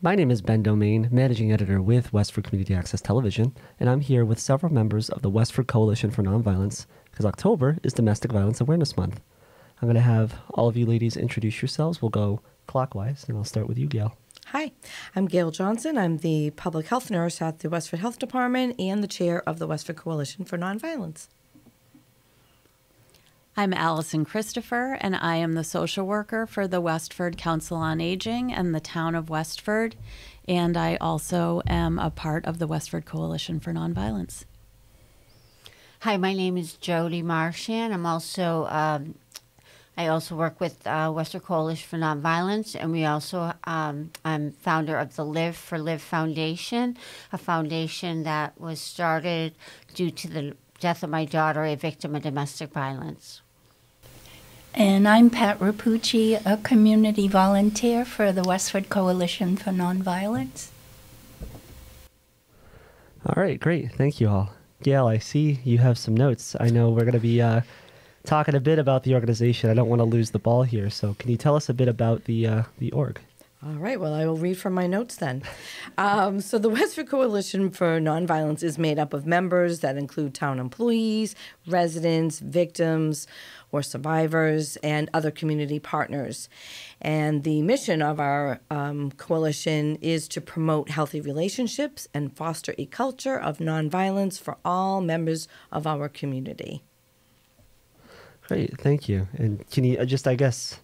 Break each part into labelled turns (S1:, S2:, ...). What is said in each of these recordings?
S1: My name is Ben Domaingue, Managing Editor with Westford Community Access Television, and I'm here with several members of the Westford Coalition for Nonviolence because October is Domestic Violence Awareness Month. I'm going to have all of you ladies introduce yourselves. We'll go clockwise, and I'll start with you, Gail.
S2: Hi, I'm Gail Johnson. I'm the public health nurse at the Westford Health Department and the chair of the Westford Coalition for Nonviolence.
S3: I'm Alison Christopher, and I am the social worker for the Westford Council on Aging and the town of Westford. And I also am a part of the Westford Coalition for Nonviolence.
S4: Hi, my name is Jody Marchand. I'm also um, I also work with uh, Westford Coalition for Nonviolence, and we also um, I'm founder of the Live for Liv Foundation, a foundation that was started due to the death of my daughter, a victim of domestic violence.
S5: And I'm Pat Rapuchi, a community volunteer for the Westford Coalition for Nonviolence.
S1: All right, great. Thank you all. Gail, I see you have some notes. I know we're going to be uh, talking a bit about the organization. I don't want to lose the ball here. So, can you tell us a bit about the uh, the org?
S2: All right, well, I will read from my notes then. Um, so, the Westford Coalition for Nonviolence is made up of members that include town employees, residents, victims, or survivors, and other community partners. And the mission of our um, coalition is to promote healthy relationships and foster a culture of nonviolence for all members of our community.
S1: Great, thank you. And can you uh, just, I guess,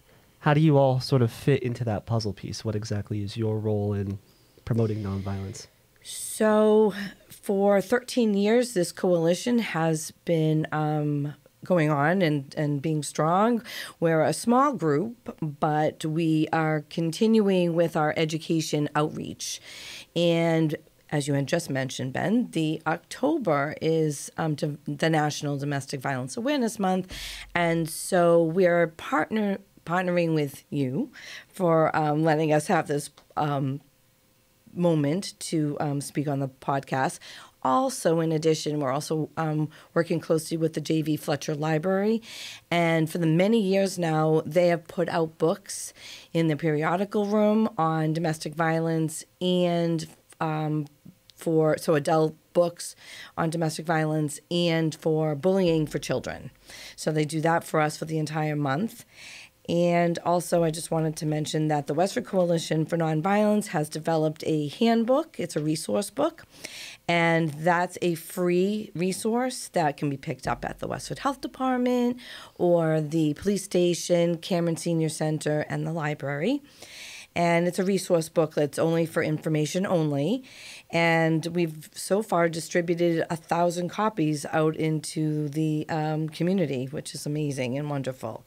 S1: how do you all sort of fit into that puzzle piece? What exactly is your role in promoting nonviolence?
S2: So, for 13 years, this coalition has been um, going on and, and being strong. We're a small group, but we are continuing with our education outreach. And as you had just mentioned, Ben, the October is um, the National Domestic Violence Awareness Month, and so we're partner partnering with you for um, letting us have this um, moment to um, speak on the podcast. Also, in addition, we're also um, working closely with the J.V. Fletcher Library. And for the many years now, they have put out books in the periodical room on domestic violence and um, for so adult books on domestic violence and for bullying for children. So they do that for us for the entire month. And also, I just wanted to mention that the Westford Coalition for Nonviolence has developed a handbook. It's a resource book, and that's a free resource that can be picked up at the Westford Health Department or the police station, Cameron Senior Center, and the library and it's a resource book that's only for information only. And we've so far distributed a thousand copies out into the um, community, which is amazing and wonderful.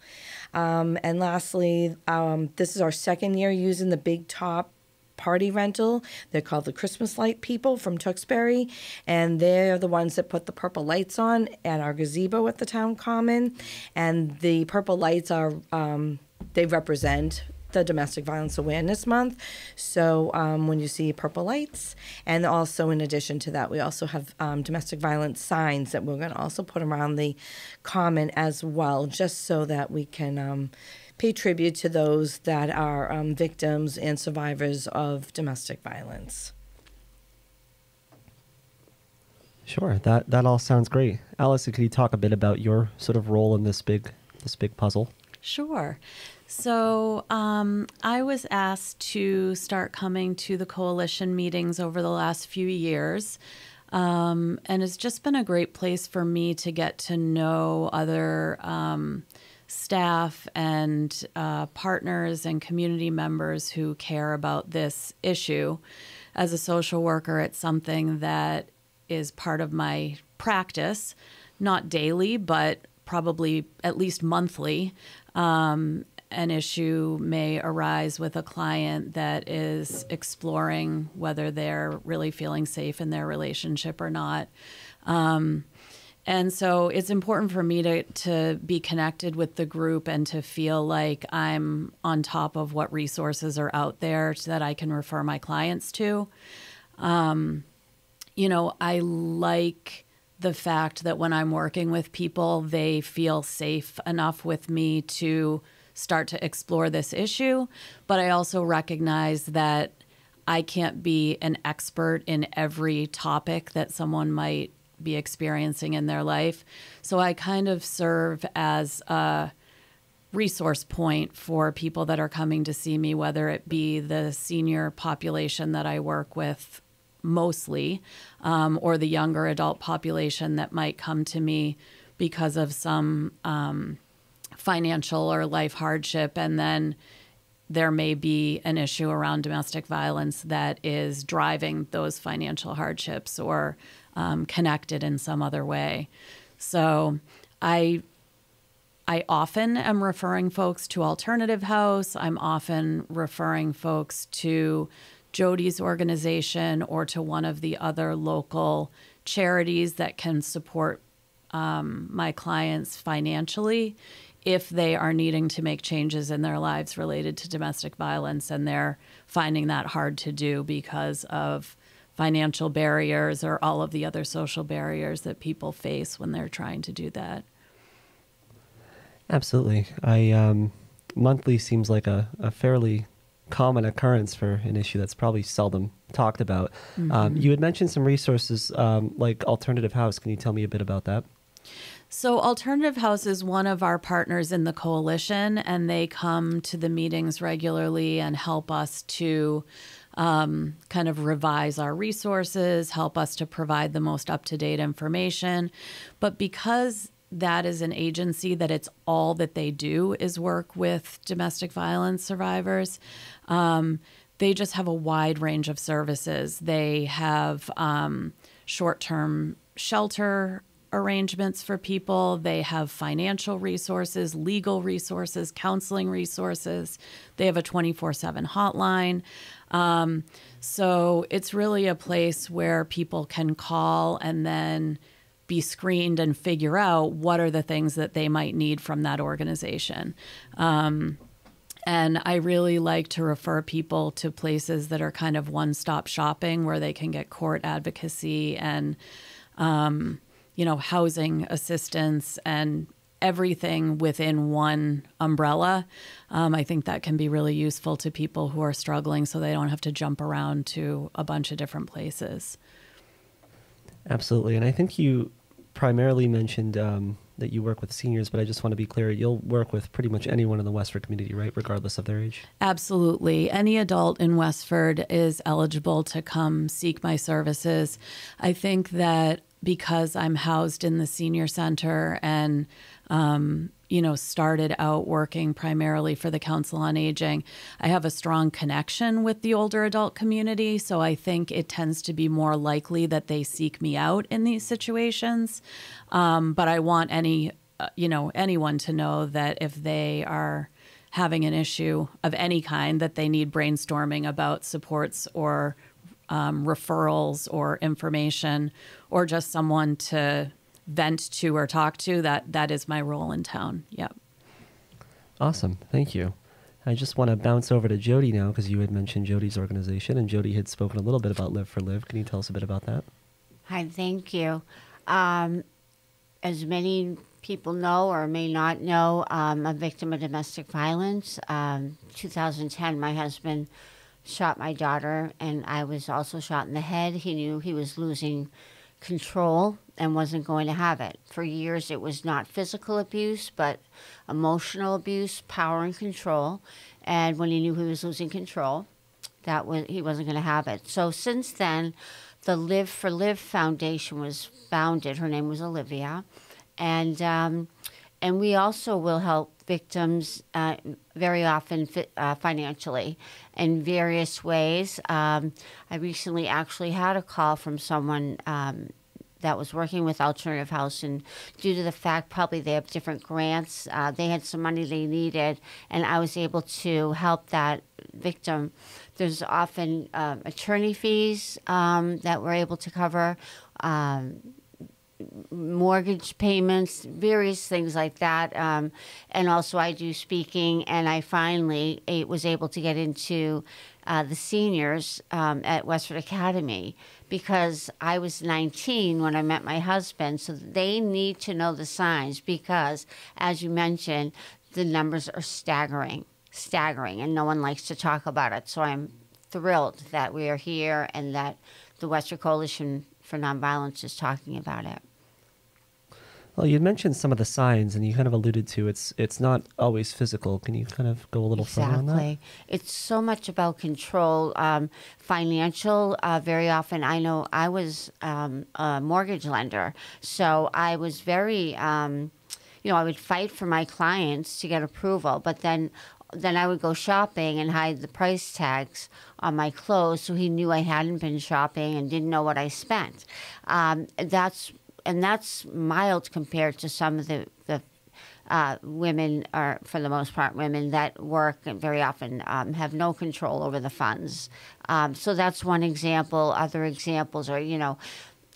S2: Um, and lastly, um, this is our second year using the Big Top party rental. They're called the Christmas Light People from Tewksbury, and they're the ones that put the purple lights on at our gazebo at the town common. And the purple lights are um, they represent the Domestic Violence Awareness Month. So um, when you see purple lights, and also in addition to that, we also have um, domestic violence signs that we're going to also put around the common as well, just so that we can. Um, pay tribute to those that are um, victims and survivors of domestic violence.
S1: Sure, that that all sounds great. Alison, can you talk a bit about your sort of role in this big this big puzzle?
S3: Sure. So um, I was asked to start coming to the coalition meetings over the last few years. Um, and it's just been a great place for me to get to know other um, staff and uh, partners and community members who care about this issue. As a social worker, it's something that is part of my practice, not daily, but probably at least monthly. Um, an issue may arise with a client that is exploring whether they're really feeling safe in their relationship or not. Um, and so it's important for me to, to be connected with the group and to feel like I'm on top of what resources are out there so that I can refer my clients to. Um, you know, I like the fact that when I'm working with people, they feel safe enough with me to start to explore this issue. But I also recognize that I can't be an expert in every topic that someone might be experiencing in their life. So I kind of serve as a resource point for people that are coming to see me, whether it be the senior population that I work with mostly, um, or the younger adult population that might come to me because of some um, financial or life hardship. And then there may be an issue around domestic violence that is driving those financial hardships or um, connected in some other way. So I I often am referring folks to Alternative House. I'm often referring folks to Jody's organization or to one of the other local charities that can support um, my clients financially if they are needing to make changes in their lives related to domestic violence and they're finding that hard to do because of financial barriers or all of the other social barriers that people face when they're trying to do that.
S1: Absolutely. I um, monthly seems like a, a fairly common occurrence for an issue that's probably seldom talked about. Um, mm-hmm. Um, you had mentioned some resources um, like Alternative House. Can you tell me a bit about that?
S3: So, Alternative House is one of our partners in the coalition, and they come to the meetings regularly and help us to um, kind of revise our resources, help us to provide the most up to date information. But because that is an agency that it's all that they do is work with domestic violence survivors. Um, they just have a wide range of services. They have um, short term shelter arrangements for people, they have financial resources, legal resources, counseling resources. They have a 24 7 hotline. Um, so it's really a place where people can call and then be screened and figure out what are the things that they might need from that organization. Um, and I really like to refer people to places that are kind of one stop shopping where they can get court advocacy and, um, you know, housing assistance and everything within one umbrella. Um, I think that can be really useful to people who are struggling so they don't have to jump around to a bunch of different places.
S1: Absolutely. And I think you primarily mentioned um, that you work with seniors, but I just want to be clear you'll work with pretty much anyone in the Westford community, right, regardless of their age?
S3: Absolutely. Any adult in Westford is eligible to come seek my services. I think that because I'm housed in the senior center and um, you know, started out working primarily for the Council on Aging, I have a strong connection with the older adult community. So I think it tends to be more likely that they seek me out in these situations. Um, but I want any, uh, you know, anyone to know that if they are having an issue of any kind, that they need brainstorming about supports or um, referrals or information or just someone to vent to or talk to, that that is my role in town. Yep.
S1: Awesome. Thank you. I just want to bounce over to Jody now because you had mentioned Jody's organization and Jody had spoken a little bit about Live for Liv. Can you tell us a bit about that?
S4: Hi, thank you. Um, as many people know or may not know, I'm a victim of domestic violence. Um, 2010, my husband shot my daughter, and I was also shot in the head. He knew he was losing control and wasn't going to have it. For years, it was not physical abuse, but emotional abuse, power and control. And when he knew he was losing control, that was he wasn't going to have it. So since then, the Live for Liv Foundation was founded. Her name was Olivia, and um, and we also will help victims uh, very often fi- uh, financially in various ways. Um, I recently actually had a call from someone um, that was working with Alternative House, and due to the fact probably they have different grants, uh, they had some money they needed, and I was able to help that victim. There's often um, attorney fees um, that we're able to cover. Um, mortgage payments, various things like that. Um, and also, I do speaking, and I finally was able to get into uh, the seniors um, at Westford Academy because I was 19 when I met my husband. So they need to know the signs because, as you mentioned, the numbers are staggering, staggering, and no one likes to talk about it. So I'm thrilled that we are here and that the Westford Coalition for Nonviolence is talking about it.
S1: Well, you mentioned some of the signs, and you kind of alluded to it's it's not always physical. Can you kind of go a little further on that?
S4: Exactly. It's so much about control. Um, financial, uh, very often, I know I was um, a mortgage lender, so I was very, um, you know, I would fight for my clients to get approval, but then then I would go shopping and hide the price tags on my clothes so he knew I hadn't been shopping and didn't know what I spent. Um, that's and that's mild compared to some of the the uh, women are, for the most part, women that work and very often um, have no control over the funds. Um, so that's one example. Other examples are, you know,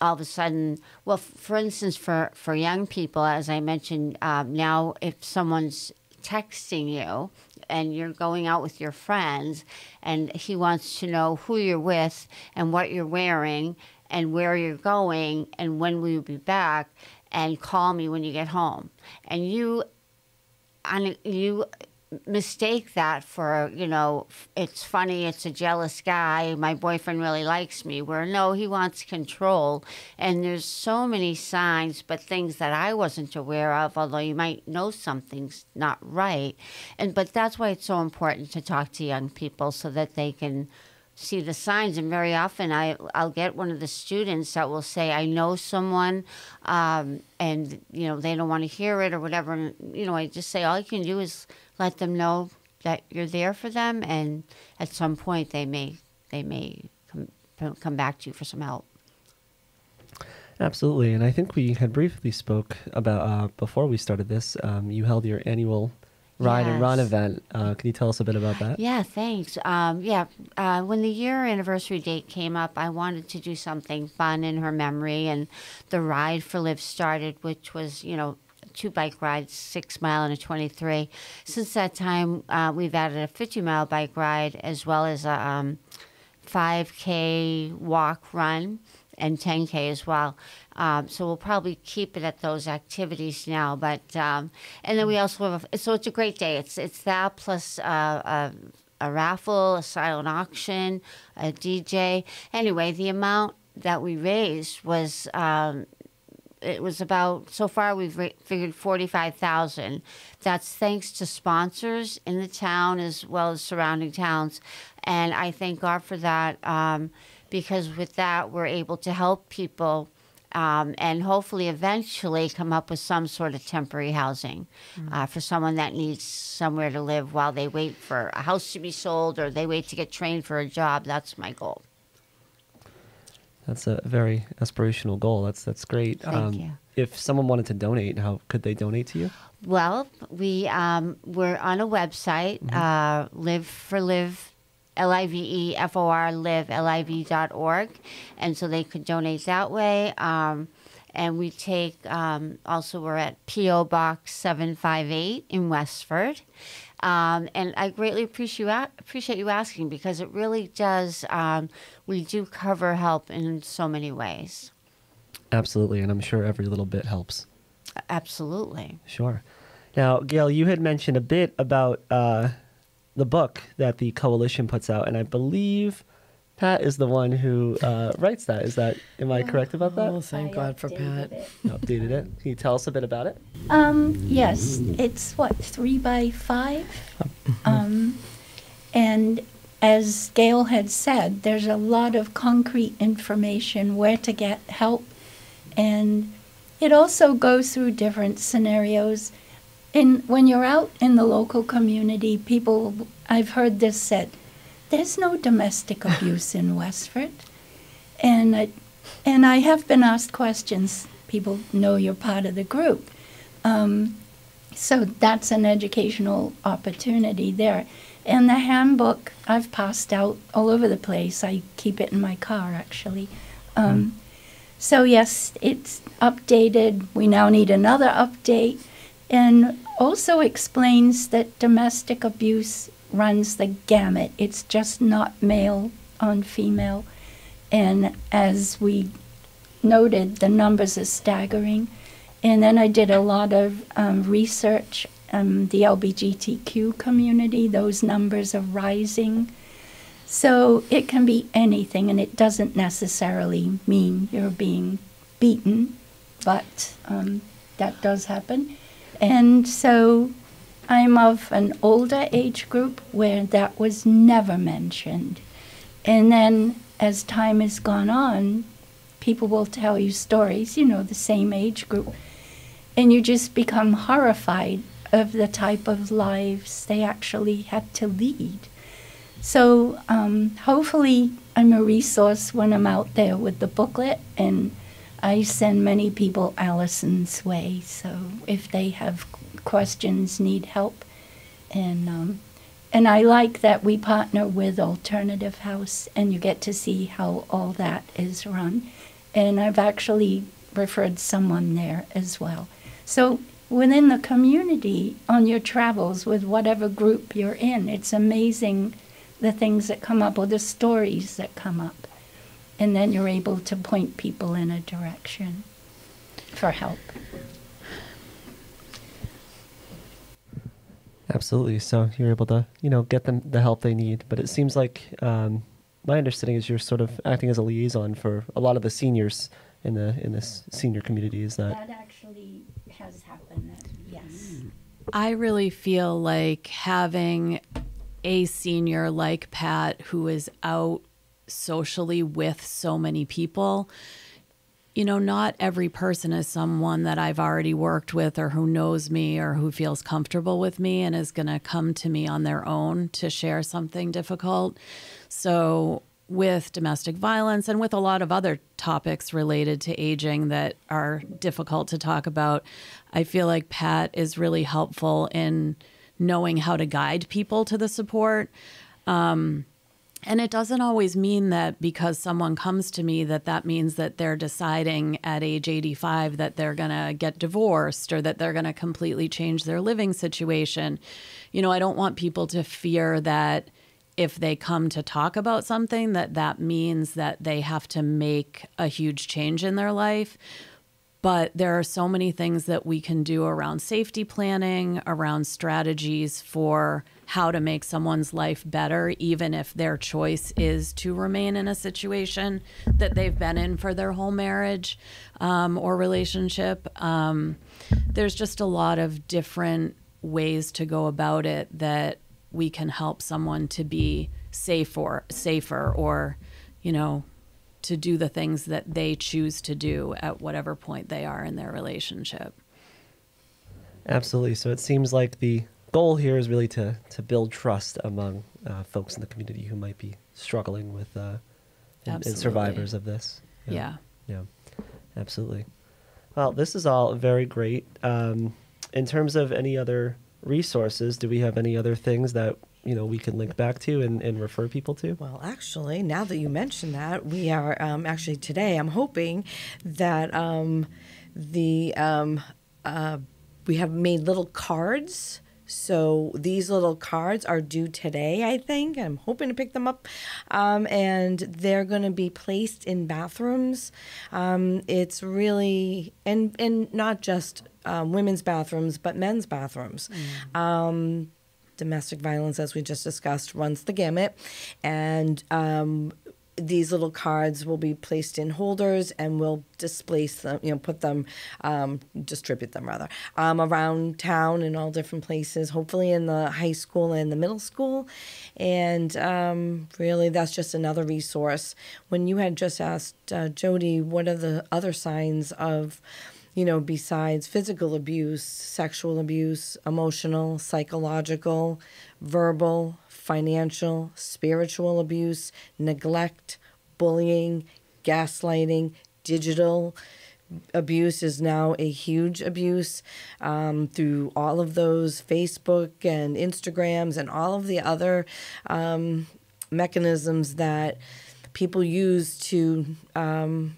S4: all of a sudden, well, for instance, for, for young people, as I mentioned, um, now if someone's texting you and you're going out with your friends and he wants to know who you're with and what you're wearing and where you're going and when will you be back and call me when you get home. And you and you mistake that for you know it's funny it's a jealous guy my boyfriend really likes me where no he wants control. And there's so many signs but things that i wasn't aware of although you might know something's not right. And but that's why it's so important to talk to young people so that they can see the signs and very often I, i'll get one of the students that will say i know someone um, and you know they don't want to hear it or whatever and you know i just say all you can do is let them know that you're there for them and at some point they may they may come, come back to you for some help
S1: Absolutely, and I think we had briefly spoke about uh, before we started this. Um, you held your annual ride and run event. Uh, can you tell us a bit about that?
S4: Yeah, thanks. Um, yeah, uh, when the year anniversary date came up, I wanted to do something fun in her memory, and the Ride for Liv started, which was, you know, two bike rides, six mile and a 23. Since that time, uh, we've added a 50 mile bike ride as well as a um, 5K walk run and 10K as well. Um, so we'll probably keep it at those activities now. But um, and then we also have a, so it's a great day. It's it's that plus uh, a, a raffle, a silent auction, a DJ. Anyway, the amount that we raised was um, it was about so far we've figured 45,000 that's thanks to sponsors in the town as well as surrounding towns and I thank God for that um, because with that we're able to help people um, and hopefully eventually come up with some sort of temporary housing uh, for someone that needs somewhere to live while they wait for a house to be sold or they wait to get trained for a job. That's my goal.
S1: That's a very aspirational goal. That's that's great.
S4: Thank you.
S1: If someone wanted to donate, how could they donate to you?
S4: Well, we um, we're on a website, uh, Live for L I V E F O R Liv L I V dot org, and so they could donate that way. Um, and we take um, also we're at PO Box seven five eight in Westford. Um, and I greatly appreciate you, a- appreciate you asking because it really does. Um, we do cover help in so many ways.
S1: Absolutely, and I'm sure every little bit helps.
S4: Absolutely.
S1: Sure. Now, Gail, you had mentioned a bit about uh, the book that the coalition puts out, and I believe Pat is the one who uh, writes that. Is that am I correct about that?
S2: Oh, thank God for Pat.
S1: Updated it. Can you tell us a bit about it?
S5: Um, yes, it's what, three by five? Um, and as Gail had said, there's a lot of concrete information where to get help. And it also goes through different scenarios. And when you're out in the local community, people, I've heard this said, there's no domestic abuse in Westford. And I, and I have been asked questions. People know you're part of the group. Um, so that's an educational opportunity there. And the handbook I've passed out all over the place. I keep it in my car actually. Um, So yes, it's updated. We now need another update, and also explains that domestic abuse runs the gamut. It's just not male on female, and as we noted, the numbers are staggering. And then I did a lot of um, research. Um, the LBGTQ community, those numbers are rising. So it can be anything, and it doesn't necessarily mean you're being beaten, but um, that does happen. And so I'm of an older age group where that was never mentioned. And then as time has gone on, people will tell you stories, you know, the same age group, and you just become horrified of the type of lives they actually had to lead. So um, hopefully, I'm a resource when I'm out there with the booklet, and I send many people Alison's way. So if they have questions, need help, and um, and I like that we partner with Alternative House, and you get to see how all that is run. And I've actually referred someone there as well. So within the community, on your travels with whatever group you're in, it's amazing the things that come up or the stories that come up. And then you're able to point people in a direction for help.
S1: Absolutely. So you're able to, you know, get them the help they need. But it seems like um, my understanding is you're sort of acting as a liaison for a lot of the seniors in the in this senior community. Is that?
S5: That actually has happened. Yes.
S3: I really feel like having a senior like Pat who is out socially with so many people. You know, not every person is someone that I've already worked with or who knows me or who feels comfortable with me and is going to come to me on their own to share something difficult. So, with domestic violence and with a lot of other topics related to aging that are difficult to talk about, I feel like Pat is really helpful in knowing how to guide people to the support. Um, and it doesn't always mean that because someone comes to me that that means that they're deciding at age 85 that they're going to get divorced or that they're going to completely change their living situation. You know, I don't want people to fear that if they come to talk about something that that means that they have to make a huge change in their life but there are so many things that we can do around safety planning, around strategies for how to make someone's life better, even if their choice is to remain in a situation that they've been in for their whole marriage um, or relationship. Um, there's just a lot of different ways to go about it that we can help someone to be safer, safer, or you know, to do the things that they choose to do at whatever point they are in their relationship.
S1: Absolutely. So it seems like the goal here is really to to build trust among uh, folks in the community who might be struggling with uh, and, and survivors of this.
S3: Yeah.
S1: yeah. Yeah. Absolutely. Well, this is all very great. Um, in terms of any other resources, do we have any other things that you know we can link back to and, and refer people to?
S2: Well, actually, now that you mention that, we are um, actually today. I'm hoping that um, the um, uh, we have made little cards. So these little cards are due today, I think. I'm hoping to pick them up. Um, and they're going to be placed in bathrooms. Um, it's really, and, and not just um, women's bathrooms, but men's bathrooms. Mm. Domestic violence, as we just discussed, runs the gamut. And um, these little cards will be placed in holders and we'll displace them, you know, put them, um, distribute them rather, um, around town in all different places, hopefully in the high school and the middle school. And um, really, that's just another resource. When you had just asked uh, Jody, what are the other signs of you know, besides physical abuse, sexual abuse, emotional, psychological, verbal, financial, spiritual abuse, neglect, bullying, gaslighting, digital abuse is now a huge abuse um, through all of those Facebook and Instagrams and all of the other um, mechanisms that people use to, um,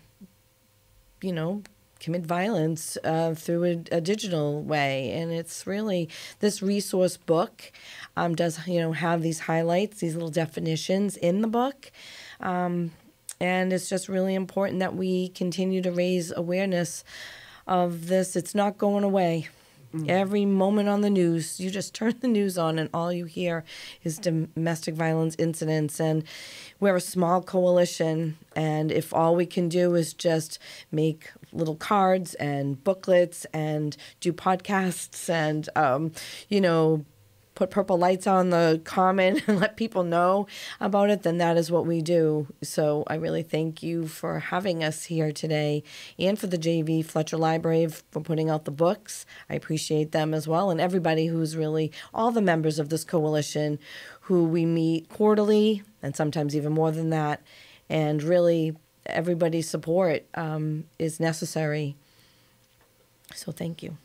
S2: you know, commit violence uh, through a, a, digital way. And it's really this resource book um, does you know have these highlights, these little definitions in the book. Um, and it's just really important that we continue to raise awareness of this. It's not going away. Every moment on the news, you just turn the news on, and all you hear is domestic violence incidents. And we're a small coalition, and if all we can do is just make little cards and booklets and do podcasts and, um, you know, put purple lights on the common and let people know about it, then that is what we do. So I really thank you for having us here today and for the JV Fletcher Library for putting out the books. I appreciate them as well. And everybody who's really, all the members of this coalition who we meet quarterly and sometimes even more than that. And really, everybody's support um, is necessary. So thank you.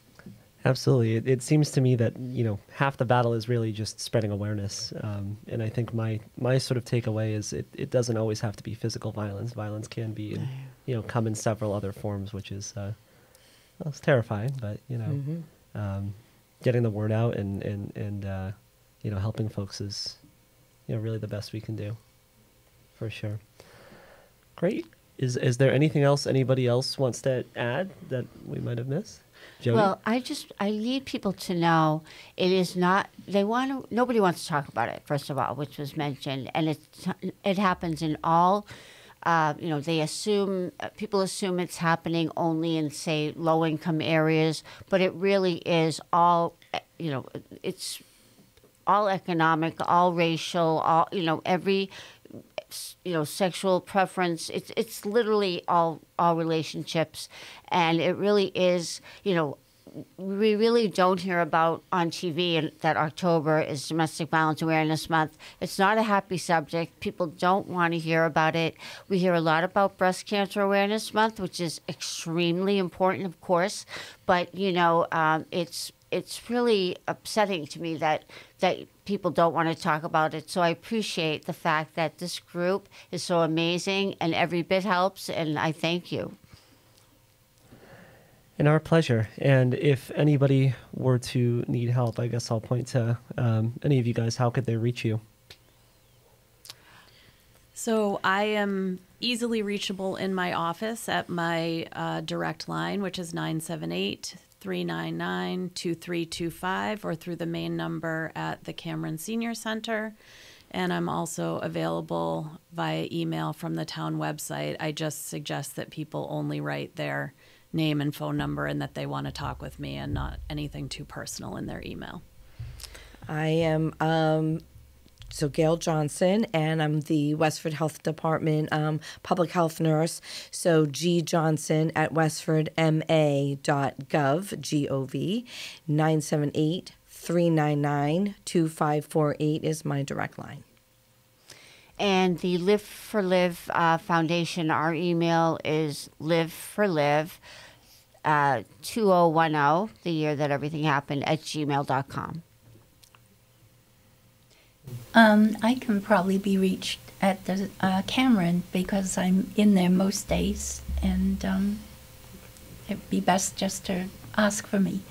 S1: Absolutely. It, it, seems to me that you know half the battle is really just spreading awareness, um, and I think my my sort of takeaway is it, it doesn't always have to be physical violence. Violence can be, in, you know, come in several other forms, which is uh, well, it's terrifying, but you know, mm-hmm. um, getting the word out and and and uh, you know helping folks is you know really the best we can do, for sure. Great. Is is there anything else anybody else wants to add that we might have missed? Jody?
S4: Well, I just I need people to know it is not. They want to. Nobody wants to talk about it. First of all, which was mentioned, and it it happens in all. Uh, you know, they assume people assume it's happening only in say low income areas, but it really is all. You know, it's all economic, all racial, all you know, every you know sexual preference it's it's literally all all relationships and it really is you know we really don't hear about on TV that October is Domestic Violence Awareness Month. It's not a happy subject. People don't want to hear about it. We hear a lot about Breast Cancer Awareness Month, which is extremely important, of course. But you know, um, it's it's really upsetting to me that that people don't want to talk about it. So I appreciate the fact that this group is so amazing and every bit helps, and I thank you.
S1: And our pleasure. And if anybody were to need help, I guess I'll point to um, any of you guys. How could they reach you?
S3: So I am easily reachable in my office at my uh, direct line, which is 978 399 2325 or through the main number at the Cameron Senior Center. And I'm also available via email from the town website. I just suggest that people only write their name and phone number and that they want to talk with me and not anything too personal in their email.
S2: I am um, so Gail Johnson, and I'm the Westford Health Department um, public health nurse. So G Johnson at westfordma.gov, G-O-V, 978 399 2548 is my direct line.
S4: And the Live for Liv uh, Foundation, our email is live for liv uh, 2010, the year that everything happened, at gmail.com.
S5: Um, I can probably be reached at the uh, Cameron because I'm in there most days, and um, it'd be best just to ask for me.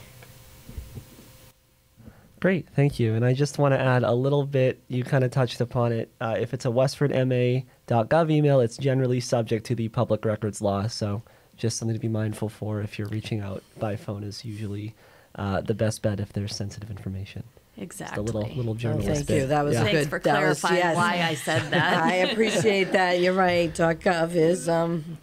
S1: Great, thank you. And I just want to add a little bit, you kind of touched upon it. Uh, if it's a westfordma.gov email, it's generally subject to the public records law. So just something to be mindful for if you're reaching out by phone is usually uh, the best bet if there's sensitive information.
S3: Exactly.
S1: Just a little little journalist.
S2: Oh, thank
S1: bit.
S2: you. That was
S1: yeah.
S2: a good.
S3: Thanks for clarifying was, yes. why I said that.
S2: I appreciate that. You're right. .gov is um,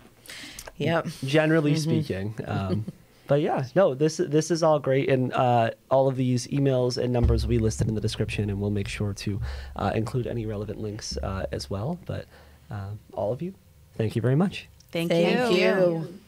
S2: yep.
S1: Generally mm-hmm. speaking. Um, but yeah, no, this this is all great, and uh, all of these emails and numbers we listed in the description, and we'll make sure to uh, include any relevant links uh, as well. But uh, all of you, thank you very much.
S3: Thank,
S2: thank you. you.